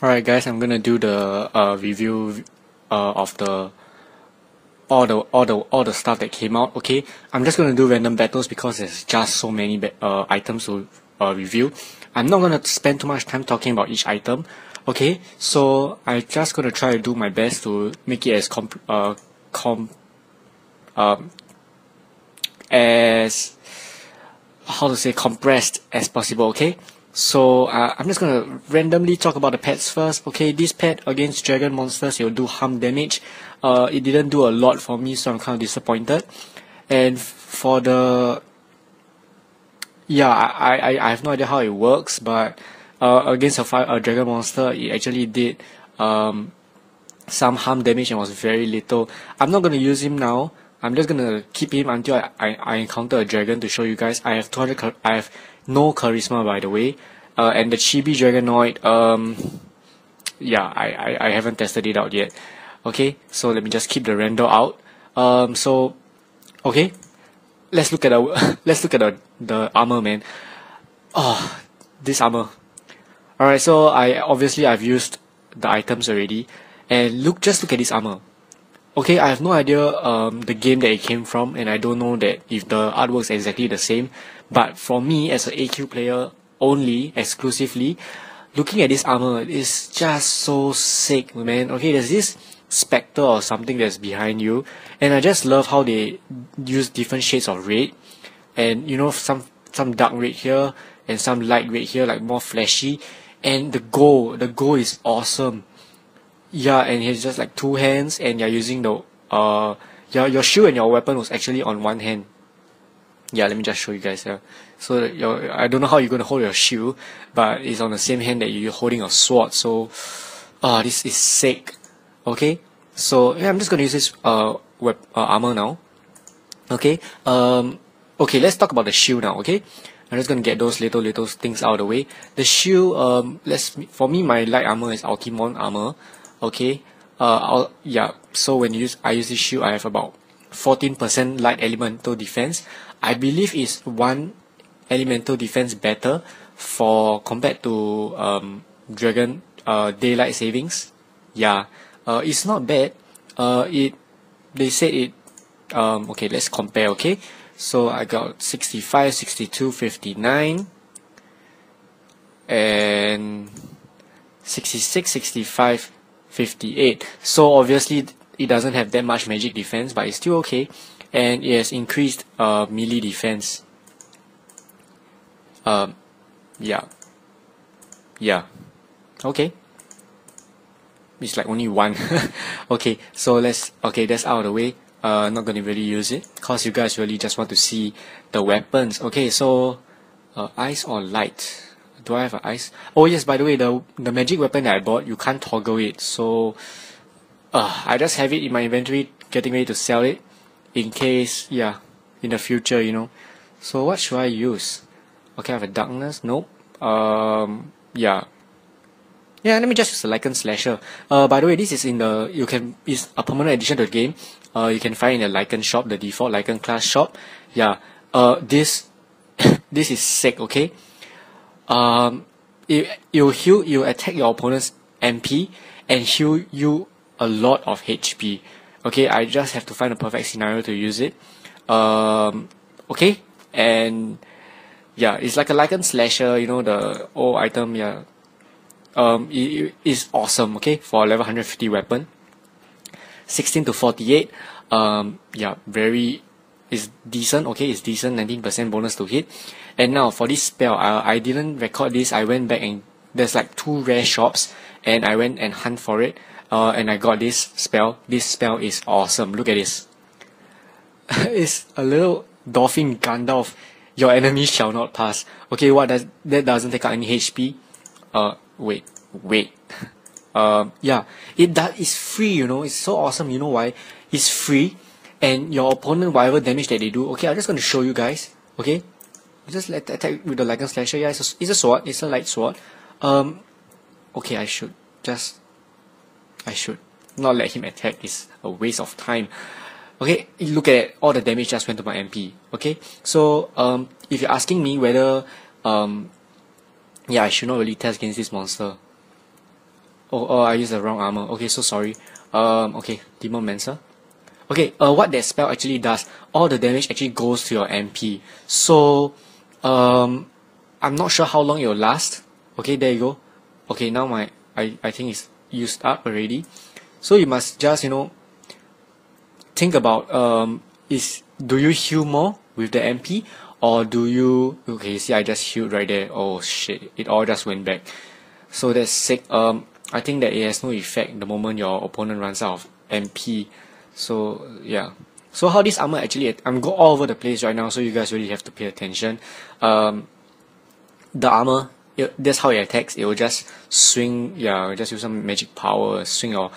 Alright guys, I'm gonna do the uh, review uh, of the all the all the all the stuff that came out. Okay, I'm just gonna do random battles because there's just so many uh, items to uh, review. I'm not gonna spend too much time talking about each item. Okay, so I'm just gonna try to do my best to make it as comp uh com um as how to say compressed as possible. Okay. So uh, I'm just gonna randomly talk about the pets first. Okay, this pet against dragon monsters, it'll do harm damage. Uh, it didn't do a lot for me, so I'm kind of disappointed. And for the yeah, I, I, I have no idea how it works, but uh, against a, fire, a dragon monster, it actually did um, some harm damage and was very little. I'm not gonna use him now. I'm just gonna keep him until I, I, I encounter a dragon to show you guys. I have 200. I have no charisma by the way. Uh, and the Chibi Dragonoid, um, yeah, I, I, I haven't tested it out yet. Okay, so let me just keep the Randor out. Um, so, okay, let's look at the let's look at the the armor, man. Oh, this armor. Alright, so I obviously I've used the items already, and look, just look at this armor. Okay, I have no idea um, the game that it came from, and I don't know that if the artwork is exactly the same. But for me, as an AQ player only, exclusively, looking at this armor is just so sick, man. Okay, there's this specter or something that's behind you, and I just love how they use different shades of red, and you know some some dark red here and some light red here, like more flashy, and the gold, the gold is awesome. Yeah, and he has just like two hands, and you're using the uh, your your shield and your weapon was actually on one hand. Yeah, let me just show you guys here. So your I don't know how you're gonna hold your shield, but it's on the same hand that you're holding a sword. So, ah, uh, this is sick. Okay, so yeah, I'm just gonna use this uh web uh, armor now. Okay, um, okay, let's talk about the shield now. Okay. I'm just gonna get those little little things out of the way. The shield, um, let's for me, my light armor is Ultimon armor okay. Uh I'll, yeah. So when you use I use this shield I have about 14% light elemental defense. I believe is one elemental defense better for compared to um dragon uh daylight savings. Yeah. Uh it's not bad. Uh it they said it um okay let's compare okay? So I got 65 62 59 and 66 65 58. So obviously it doesn't have that much magic defense, but it's still okay. And it has increased uh, melee defense. Um, yeah. Yeah. Okay. It's like only one. okay, so let's, okay, that's out of the way. Uh, not gonna really use it, cause you guys really just want to see the weapons. Okay, so, uh, ice or light? Do I have an ice? Oh yes, by the way, the the magic weapon that I bought, you can't toggle it. So, uh, I just have it in my inventory, getting ready to sell it, in case, yeah, in the future, you know. So what should I use? Okay, I have a darkness. Nope. Um, yeah. Yeah, let me just use the Lycan Slasher. Uh, by the way, this is in the, you can, is a permanent addition to the game. Uh, you can find in the Lycan shop, the default Lycan class shop. Yeah. Uh, this, this is sick, okay? Um, it, it will heal, you attack your opponent's MP and heal you a lot of HP. Okay, I just have to find a perfect scenario to use it. Um, okay, and yeah, it's like a Lycan Slasher, you know, the old item, yeah. Um, it, it is awesome, okay, for level 150 weapon. 16 to 48, um, yeah, very is decent. Okay, it's decent. 19% bonus to hit. And now for this spell, I, I didn't record this. I went back and there's like two rare shops, and I went and hunt for it. Uh, and I got this spell. This spell is awesome. Look at this. it's a little dolphin Gandalf. Your enemies shall not pass. Okay, what does that doesn't take out any HP? Uh, wait, wait. um, yeah, it that is free. You know, it's so awesome. You know why? It's free and your opponent whatever damage that they do okay I'm just going to show you guys okay just let attack with the Lycan Slasher yeah it's a, it's a sword it's a light sword um okay I should just I should not let him attack it's a waste of time okay look at it all the damage just went to my MP okay so um if you're asking me whether um yeah I should not really test against this monster Oh, oh, I used the wrong armor. Okay, so sorry. Um, okay, Demonmancer. Okay, uh, what that spell actually does, all the damage actually goes to your MP. So, um, I'm not sure how long it will last. Okay, there you go. Okay, now my, I, I think it's used up already. So you must just, you know, think about, um, is, do you heal more with the MP? Or do you, okay, see I just healed right there. Oh shit, it all just went back. So that's sick. Um, I think that it has no effect the moment your opponent runs out of MP. So yeah. So how this armor actually, I'm go all over the place right now, so you guys really have to pay attention. Um, the armor, it, that's how it attacks. It will just swing, yeah, just use some magic power, swing your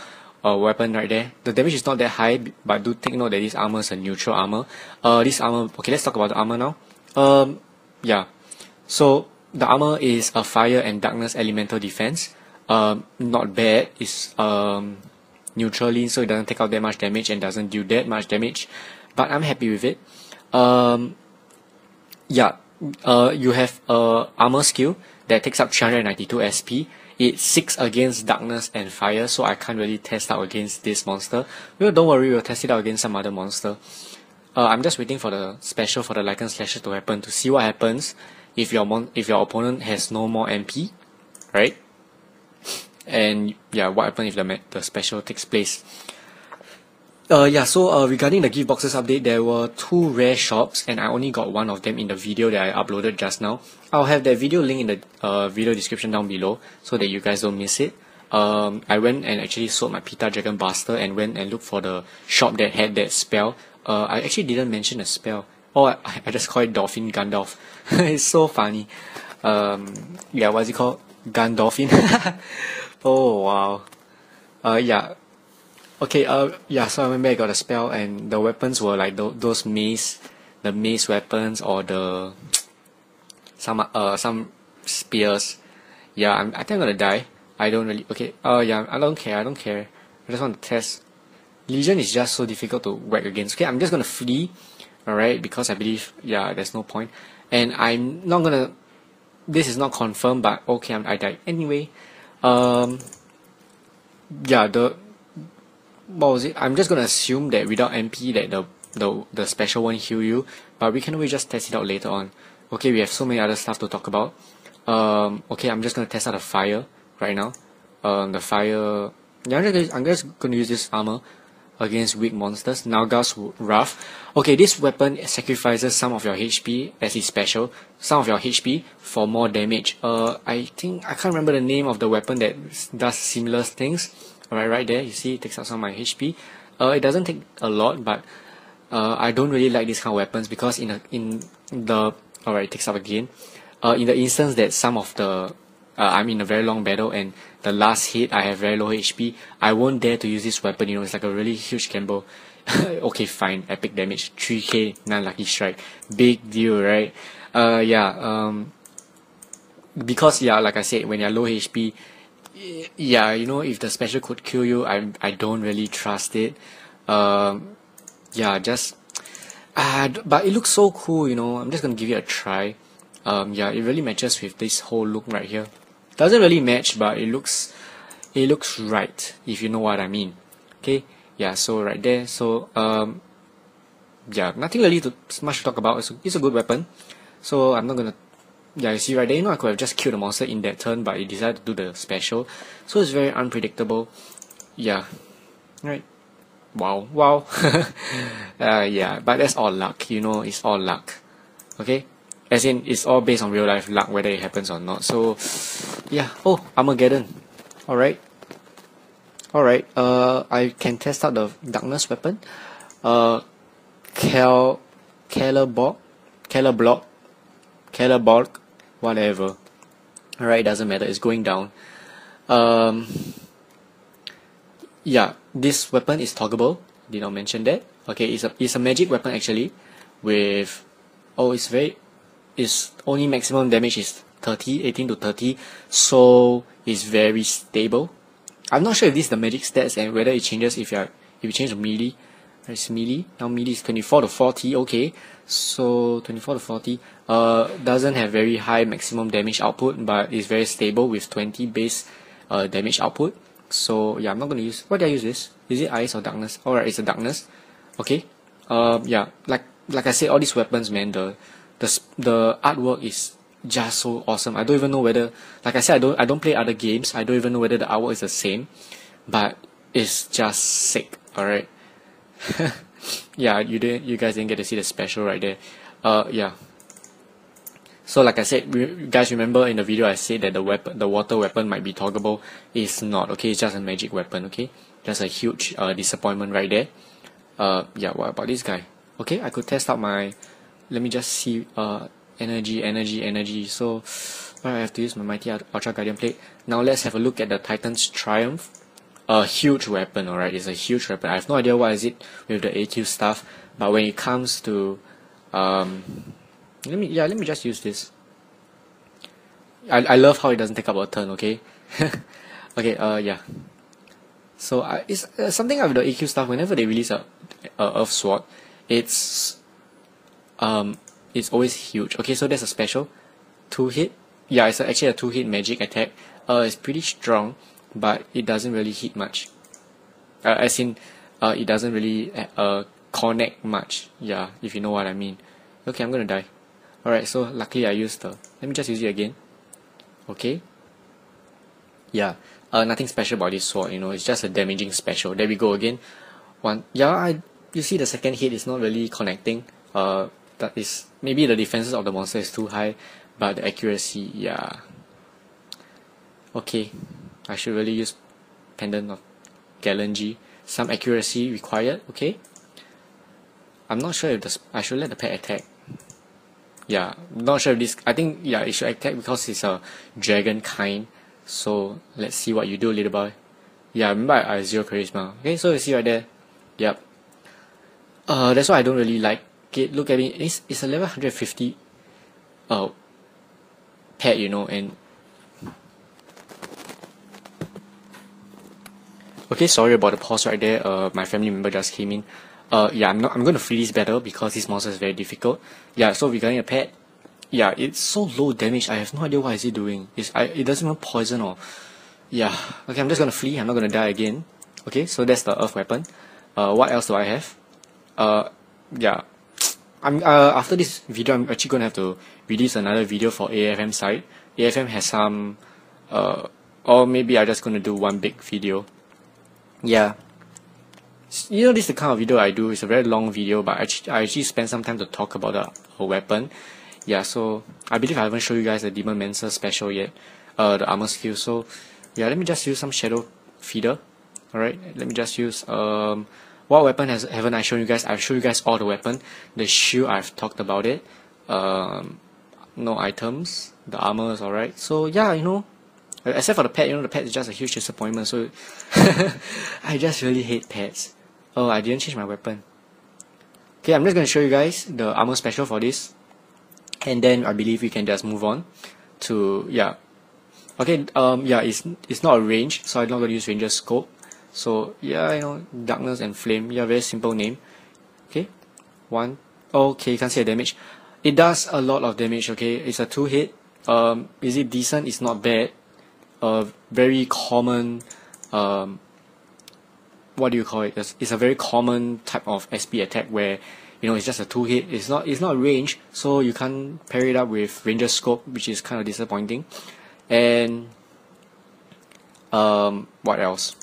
uh, weapon right there. The damage is not that high, but do take note that this armor is a neutral armor. Uh, this armor, okay, let's talk about the armor now. Um, yeah. So the armor is a fire and darkness elemental defense. Um, not bad. It's um neutrally, so it doesn't take out that much damage and doesn't do that much damage. But I'm happy with it. Um, yeah. Uh, you have a armor skill that takes up 392 SP. It's 6 against darkness and fire, so I can't really test out against this monster. Well, don't worry, we'll test it out against some other monster. Uh, I'm just waiting for the special for the Lycan Slasher to happen to see what happens if your mon if your opponent has no more MP, right? And yeah, what happens if the the special takes place. Uh, yeah, so uh, regarding the gift boxes update, there were two rare shops, and I only got one of them in the video that I uploaded just now. I'll have that video link in the uh, video description down below, so that you guys don't miss it. Um, I went and actually sold my Pita Dragon Buster and went and looked for the shop that had that spell. Uh, I actually didn't mention a spell. Oh, I, I just call it Dolphin Gandalf. it's so funny. Um, yeah, what's it called? Gandolphin. oh wow. Uh, yeah. Okay. Uh, yeah. So I remember I got a spell, and the weapons were like th- those mace, the mace weapons, or the some uh some spears. Yeah, I'm, I think I'm gonna die. I don't really. Okay. Uh, yeah. I don't care. I don't care. I just want to test. Legion is just so difficult to whack against. Okay, I'm just gonna flee. Alright, because I believe yeah, there's no point. and I'm not gonna this is not confirmed, but okay, I died anyway. Um, yeah, the what was it? I'm just gonna assume that without MP that the the the special won't heal you, but we can always just test it out later on. Okay, we have so many other stuff to talk about. Um, okay, I'm just gonna test out the fire right now. Um, the fire. Yeah, I'm just, I'm just gonna use this armor against weak monsters. Nulgath's Wrath. Okay, this weapon sacrifices some of your HP as its special, some of your HP for more damage. Uh, I think, I can't remember the name of the weapon that does similar things. Alright, right there, you see, it takes out some of my HP. Uh, it doesn't take a lot, but uh, I don't really like these kind of weapons because in a, in the, alright, it takes up again. Uh, in the instance that some of the uh, I'm in a very long battle and the last hit I have very low HP, I won't dare to use this weapon, you know, it's like a really huge gamble. okay, fine, epic damage, 3k, non lucky strike, big deal, right? Uh, yeah, um, because, yeah, like I said, when you're low HP, yeah, you know, if the special could kill you, I, I don't really trust it. Um, yeah, just, uh, but it looks so cool, you know, I'm just gonna give it a try. Um, yeah, it really matches with this whole look right here doesn't really match but it looks it looks right if you know what I mean. Okay? Yeah so right there so um yeah nothing really to much to talk about. It's a, it's a good weapon. So I'm not gonna yeah you see right there you know I could have just killed the monster in that turn but it decided to do the special. So it's very unpredictable. Yeah. Right. Wow. Wow. Uh, yeah but that's all luck you know it's all luck. Okay as in it's all based on real life luck whether it happens or not. So yeah. Oh Armageddon. Alright. Alright uh I can test out the darkness weapon. Uh Cal Calibok Caliblock Caliborg whatever. Alright doesn't matter. It's going down. Um yeah. This weapon is toggleable did not mention that. Okay it's a it's a magic weapon actually with oh it's very is only maximum damage is 30, 18 to 30, so it's very stable. I'm not sure if this is the magic stats and whether it changes if you are if you change to melee. It's melee. Now melee is 24 to 40, okay. So 24 to 40 uh doesn't have very high maximum damage output, but is very stable with 20 base uh, damage output. So yeah, I'm not gonna use. Why did I use this? Is it ice or darkness? Alright, it's a darkness. Okay. Um, yeah, like like I said, all these weapons, man. The the the artwork is just so awesome. I don't even know whether, like I said, I don't I don't play other games. I don't even know whether the artwork is the same, but it's just sick. Alright. yeah, you didn't. You guys didn't get to see the special right there. Uh, yeah. So like I said, you guys remember in the video I said that the weapon, the water weapon might be toggleable. It's not. Okay, it's just a magic weapon. Okay, just a huge uh, disappointment right there. Uh, yeah. What about this guy? Okay, I could test out my. Let me just see. Uh, energy, energy, energy. So, I have to use my mighty ultra guardian plate. Now let's have a look at the Titan's Triumph. A huge weapon, alright. It's a huge weapon. I have no idea what is it with the AQ stuff, but when it comes to um let me yeah let me just use this I, I love how it doesn't take up a turn okay okay uh yeah so I, it's uh, something with the AQ stuff whenever they release a, a Earth Sword it's um it's always huge. Okay so that's a special. Two hit. Yeah it's actually a two hit magic attack. Uh it's pretty strong but it doesn't really hit much. Uh, as in uh, it doesn't really uh, connect much. Yeah if you know what I mean. Okay I'm gonna die. Alright so luckily I used the let me just use it again. Okay. Yeah uh, nothing special about this sword you know it's just a damaging special. There we go again. One yeah I you see the second hit is not really connecting. Uh that is maybe the defenses of the monster is too high but the accuracy yeah. Okay. I should really use pendant of Galanji some accuracy required okay. I'm not sure if the I should let the pet attack. Yeah not sure if this I think yeah it should attack because it's a dragon kind. So let's see what you do little boy. Yeah remember I, I zero charisma. Okay so you see right there. Yep uh that's why I don't really like it look at me it's, it's a 150 uh pet you know and okay sorry about the pause right there uh my family member just came in uh, yeah, I'm not. I'm to free this battle because this monster is very difficult. Yeah, so regarding a pet, yeah, it's so low damage. I have no idea what is it doing. It's I, it doesn't even poison or, yeah. Okay, I'm just gonna flee. I'm not gonna die again. Okay, so that's the earth weapon. Uh, what else do I have? Uh, yeah. I'm uh after this video, I'm actually gonna have to release another video for AFM side. AFM has some, uh, or maybe I'm just gonna do one big video. Yeah, you know this is the kind of video I do. It's a very long video but I actually, I actually spend some time to talk about the weapon. Yeah so I believe I haven't shown you guys the Demonmancer special yet uh, the armor skill. So yeah let me just use some shadow feeder. Alright let me just use um what weapon has haven't I shown you guys I've shown you guys all the weapon the shield I've talked about it um no items the armor is alright so yeah you know except for the pet you know the pet is just a huge disappointment so I just really hate pets Oh, I didn't change my weapon. Okay, I'm just going to show you guys the armor special for this. And then I believe we can just move on to, yeah. Okay, um, yeah, it's, it's not a range, so I'm not going to use ranger scope. So, yeah, you know, darkness and flame, yeah, very simple name. Okay, one. Okay, you can see the damage. It does a lot of damage, okay? It's a two hit. Um, is it decent? It's not bad. A very common um, what do you call it? It's, it's a very common type of SP attack where you know it's just a two hit. It's not it's not range, so you can't pair it up with ranger scope, which is kind of disappointing. And um, what else?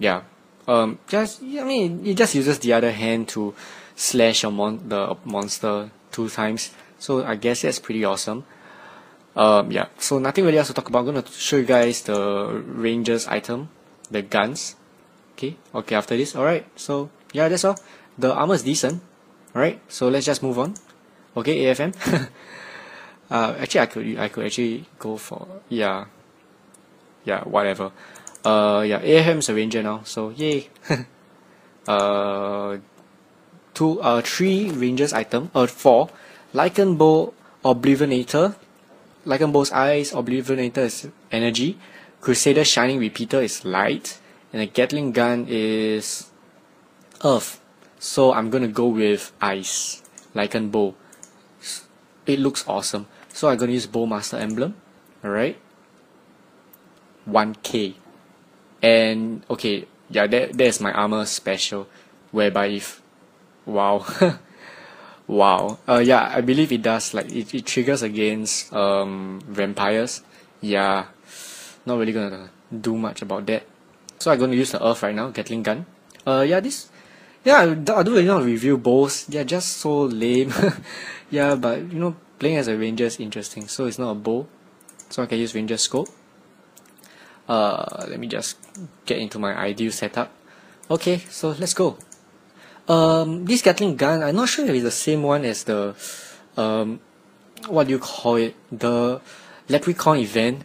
Yeah, um, just I mean it just uses the other hand to slash your mon the monster two times. So I guess that's pretty awesome. Um, yeah, so nothing really else to talk about. I'm gonna show you guys the Rangers item, the guns. Okay. Okay after this. Alright. So yeah that's all. The armor is decent. Alright. So let's just move on. Okay AFM uh, actually I could I could actually go for yeah. Yeah whatever uh yeah AFM is a ranger now so yay. Uh two uh three rangers item uh four. Lycan Bow Oblivionator. Lycan Bow's eyes Oblivinator is energy. Crusader Shining Repeater is light. And a Gatling gun is earth. So I'm gonna go with ice. Lycan bow. It looks awesome. So I'm gonna use bowmaster emblem. Alright. 1k. And okay, yeah, that, that is my armor special, whereby if, wow, wow, uh, yeah, I believe it does, like, it, it triggers against, um, vampires, yeah, not really gonna do much about that. So I'm gonna use the earth right now, Gatling gun. Uh, yeah, this, yeah, I, I don't really to review bows, they're just so lame, yeah, but, you know, playing as a ranger is interesting, so it's not a bow, so I can use ranger scope. Uh, let me just get into my ideal setup. Okay, so let's go. Um, this Gatling gun, I'm not sure if it's the same one as the, um, what do you call it? The Leprechaun event.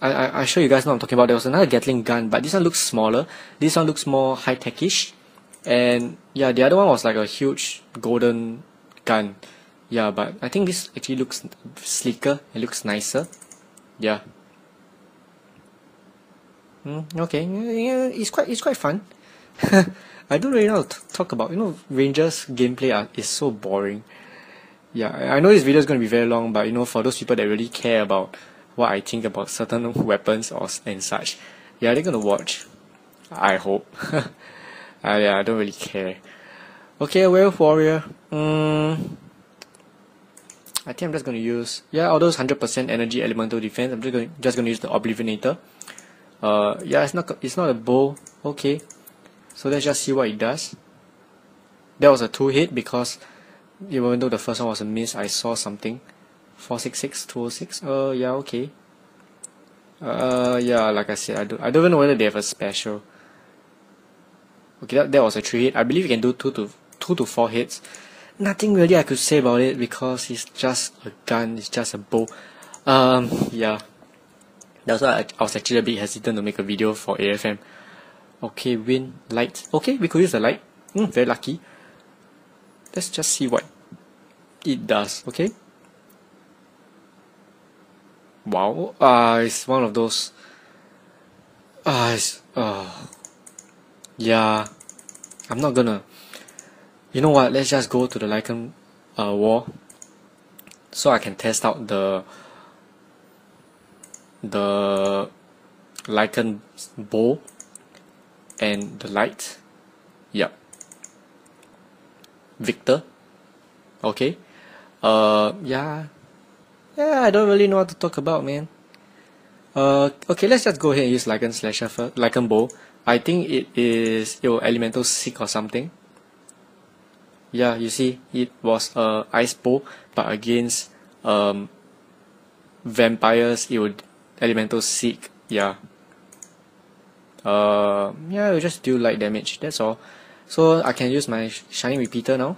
I, I, I show you guys know what I'm talking about. There was another Gatling gun, but this one looks smaller. This one looks more high-techish. And yeah, the other one was like a huge golden gun. Yeah, but I think this actually looks sleeker. It looks nicer. Yeah. Mm, okay, yeah, it's quite it's quite fun. I don't really know to talk about. You know, Rangers gameplay are, is so boring. Yeah, I know this video is going to be very long, but you know, for those people that really care about what I think about certain weapons or and such, yeah, they're gonna watch. I hope. uh, yeah, I don't really care. Okay, Werewolf Warrior. Mm, I think I'm just gonna use yeah all those 100% energy elemental defense. I'm just gonna just gonna use the Oblivionator. Uh, yeah, it's not it's not a bow. Okay, so let's just see what it does. That was a two hit because even though the first one was a miss, I saw something. 466, 206. Uh, yeah, okay. Uh, yeah, like I said, I don't, I don't even know whether they have a special. Okay, that, that was a three hit. I believe you can do two to two to four hits. Nothing really I could say about it because it's just a gun. It's just a bow. Um, yeah. That's why I, I was actually a bit hesitant to make a video for AFM. Okay, win, light. Okay, we could use the light. Mm, very lucky. Let's just see what it does, okay? Wow, uh, it's one of those. Uh, it's, uh, yeah, I'm not gonna. You know what? Let's just go to the Lycan uh, wall so I can test out the the Lycan bow and the light. Yep. Victor. Okay. Uh, yeah. Yeah, I don't really know what to talk about, man. Uh, okay, let's just go ahead and use Lycan Slasher first. Lycan Bow. I think it is your Elemental Seek or something. Yeah, you see, it was a ice bow, but against um vampires, it would elemental seek yeah uh yeah we just do light damage that's all. So I can use my shining repeater now.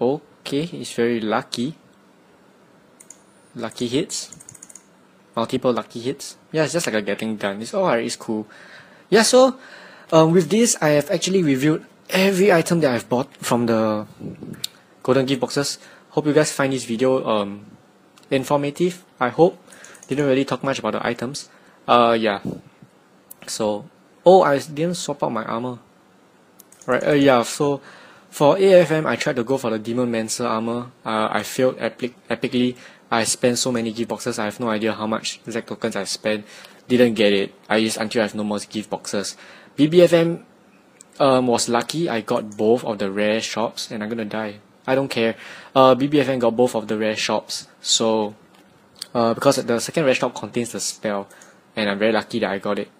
Okay it's very lucky. Lucky hits. Multiple lucky hits. Yeah it's just like a getting done it's alright it's cool. Yeah so um, with this I have actually reviewed every item that I've bought from the golden gift boxes. Hope you guys find this video um informative. I hope didn't really talk much about the items. Uh, yeah. So, oh, I didn't swap out my armor. Right, uh, yeah, so for AFM, I tried to go for the Demonmancer armor. Uh, I failed epic epically. I spent so many gift boxes, I have no idea how much exact tokens I spent. Didn't get it. I used until I have no more gift boxes. BBFM um, was lucky. I got both of the rare shops and I'm gonna die. I don't care. Uh, BBFM got both of the rare shops, so uh, because the second rare shop contains the spell and I'm very lucky that I got it.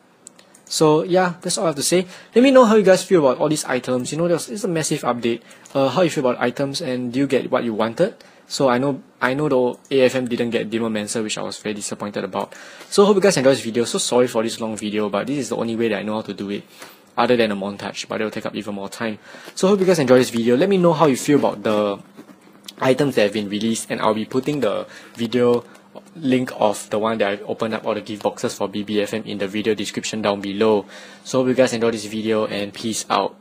So yeah, that's all I have to say. Let me know how you guys feel about all these items. You know, there's it's a massive update. Uh, how you feel about items and do you get what you wanted? So I know I know the AFM didn't get Demonmancer, which I was very disappointed about. So hope you guys enjoyed this video. So sorry for this long video, but this is the only way that I know how to do it. Other than a montage, but it will take up even more time. So hope you guys enjoyed this video. Let me know how you feel about the items that have been released and I'll be putting the video link of the one that I've opened up all the gift boxes for BBFM in the video description down below. So hope you guys enjoy this video and peace out.